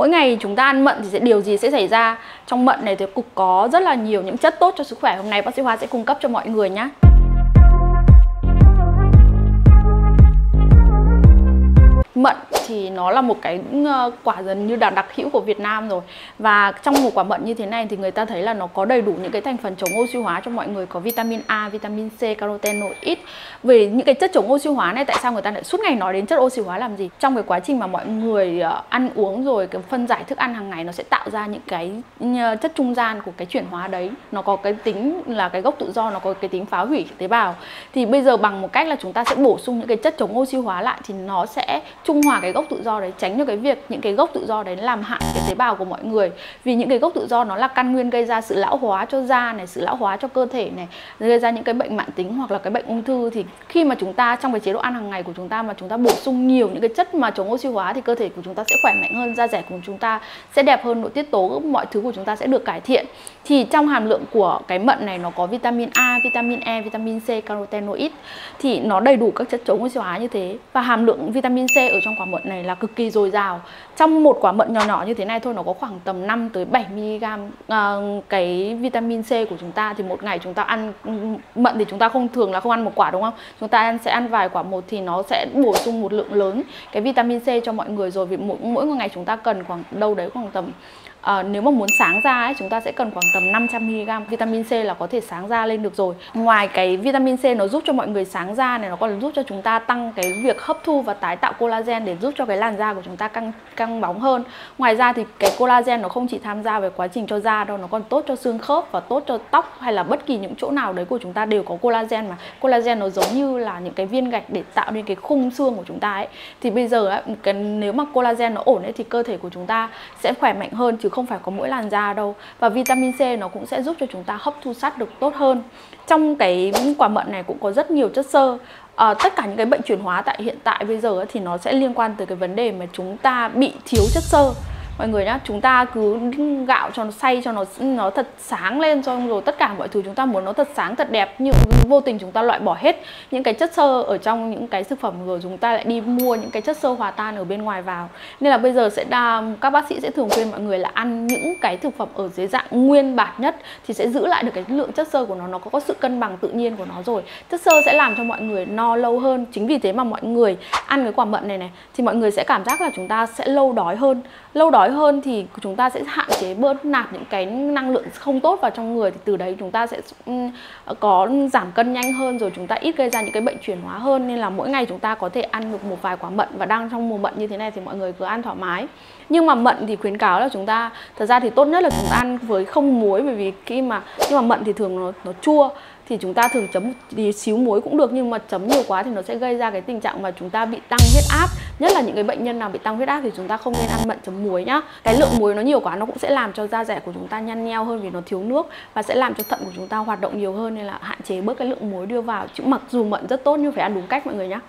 mỗi ngày chúng ta ăn mận thì sẽ, điều gì sẽ xảy ra trong mận này thì cục có rất là nhiều những chất tốt cho sức khỏe. Hôm nay bác sĩ Hoa sẽ cung cấp cho mọi người nhé mận thì nó là một cái ờ, quả gần như là đặc hữu của Việt Nam rồi. Và trong một quả mận như thế này thì người ta thấy là nó có đầy đủ những cái thành phần chống oxy hóa cho mọi người có vitamin A, vitamin C, carotenoid. Về những cái chất chống oxy hóa này tại sao người ta lại suốt ngày nói đến chất oxy hóa làm gì? Trong cái quá trình mà mọi người ờ, ăn uống rồi cái phân giải thức ăn hàng ngày nó sẽ tạo ra những cái ờ, chất trung gian của cái chuyển hóa đấy. Nó có cái tính là cái gốc tự do nó có cái tính phá hủy tế bào. Thì bây giờ bằng một cách là chúng ta sẽ bổ sung những cái chất chống oxy hóa lại thì nó sẽ trung hòa cái gốc gốc tự do đấy tránh cho cái việc những cái gốc tự do đấy làm hại cái tế bào của mọi người. Vì những cái gốc tự do nó là căn nguyên gây ra sự lão hóa cho da này sự lão hóa cho cơ thể này gây ra những cái bệnh mạng tính hoặc là cái bệnh ung thư. Thì khi mà chúng ta trong cái chế độ ăn hàng ngày của chúng ta mà chúng ta bổ sung nhiều những cái chất mà chống oxy hóa thì cơ thể của chúng ta sẽ khỏe mạnh hơn da rẻ của chúng ta sẽ đẹp hơn nội tiết tố mọi thứ của chúng ta sẽ được cải thiện. Thì trong hàm lượng của cái mận này nó có vitamin A, vitamin E, vitamin C, carotenoid. Thì nó đầy đủ các chất chống oxy hóa như thế. Và hàm lượng vitamin C ở trong quả mận này là cực kỳ dồi dào. Trong một quả mận nhỏ nhỏ như thế này thôi nó có khoảng tầm 5 tới 7 mg uh, cái vitamin C của chúng ta. Thì một ngày chúng ta ăn ừ, mận thì chúng ta không thường là không ăn một quả đúng không? Chúng ta ăn, sẽ ăn vài quả một thì nó sẽ bổ sung một lượng lớn cái vitamin C cho mọi người rồi. Vì mỗi mỗi ngày chúng ta cần khoảng đâu đấy khoảng tầm à, nếu mà muốn sáng ra ấy chúng ta sẽ cần khoảng tầm 500 mg vitamin C là có thể sáng da lên được rồi. Ngoài cái vitamin C nó giúp cho mọi người sáng da này nó còn giúp cho chúng ta tăng cái việc hấp thu và tái tạo collagen để giúp cho cái làn da của chúng ta căng căng bóng hơn. Ngoài ra thì cái collagen nó không chỉ tham gia về quá trình cho da đâu nó còn tốt cho xương khớp và tốt cho tóc hay là bất kỳ những chỗ nào đấy của chúng ta đều có collagen mà. Collagen nó giống như là những cái viên gạch để tạo nên cái khung xương của chúng ta ấy. Thì bây giờ ấy, cái nếu mà collagen nó ổn ấy thì cơ thể của chúng ta sẽ khỏe mạnh hơn chứ không phải có mỗi làn da đâu. Và vitamin C nó cũng sẽ giúp cho chúng ta hấp thu sắt được tốt hơn. Trong cái quả mận này cũng có rất nhiều chất xơ. À, tất cả những cái bệnh chuyển hóa tại hiện tại bây giờ thì nó sẽ liên quan tới cái vấn đề mà chúng ta bị thiếu chất xơ mọi người nhá chúng ta cứ gạo cho nó xay cho nó nó thật sáng lên xong rồi tất cả mọi thứ chúng ta muốn nó thật sáng thật đẹp nhưng vô tình chúng ta loại bỏ hết những cái chất xơ ở trong những cái thực phẩm rồi chúng ta lại đi mua những cái chất xơ hòa tan ở bên ngoài vào. Nên là bây giờ sẽ đa, các bác sĩ sẽ thường khuyên mọi người là ăn những cái thực phẩm ở dưới dạng nguyên bản nhất thì sẽ giữ lại được cái lượng chất xơ của nó nó có sự cân bằng tự nhiên của nó rồi. Chất xơ sẽ làm cho mọi người no lâu hơn chính vì thế mà mọi người ăn cái quả mận này này thì mọi người sẽ cảm giác là chúng ta sẽ lâu đói hơn. Lâu đói hơn thì chúng ta sẽ hạn chế bớt nạp những cái năng lượng không tốt vào trong người thì từ đấy chúng ta sẽ ừ, có giảm cân nhanh hơn rồi chúng ta ít gây ra những cái bệnh chuyển hóa hơn. Nên là mỗi ngày chúng ta có thể ăn được một vài quả mận và đang trong mùa mận như thế này thì mọi người cứ ăn thoải mái. Nhưng mà mận thì khuyến cáo là chúng ta thật ra thì tốt nhất là chúng ta ăn với không muối bởi vì khi mà nhưng mà mận thì thường nó, nó chua thì chúng ta thường chấm một tí xíu muối cũng được, nhưng mà chấm nhiều quá thì nó sẽ gây ra cái tình trạng mà chúng ta bị tăng huyết áp. Nhất là những cái bệnh nhân nào bị tăng huyết áp thì chúng ta không nên ăn mận chấm muối nhá. Cái lượng muối nó nhiều quá nó cũng sẽ làm cho da rẻ của chúng ta nhăn nheo hơn vì nó thiếu nước và sẽ làm cho thận của chúng ta hoạt động nhiều hơn nên là hạn chế bớt cái lượng muối đưa vào. Chứ mặc dù mận rất tốt nhưng phải ăn đúng cách mọi người nhé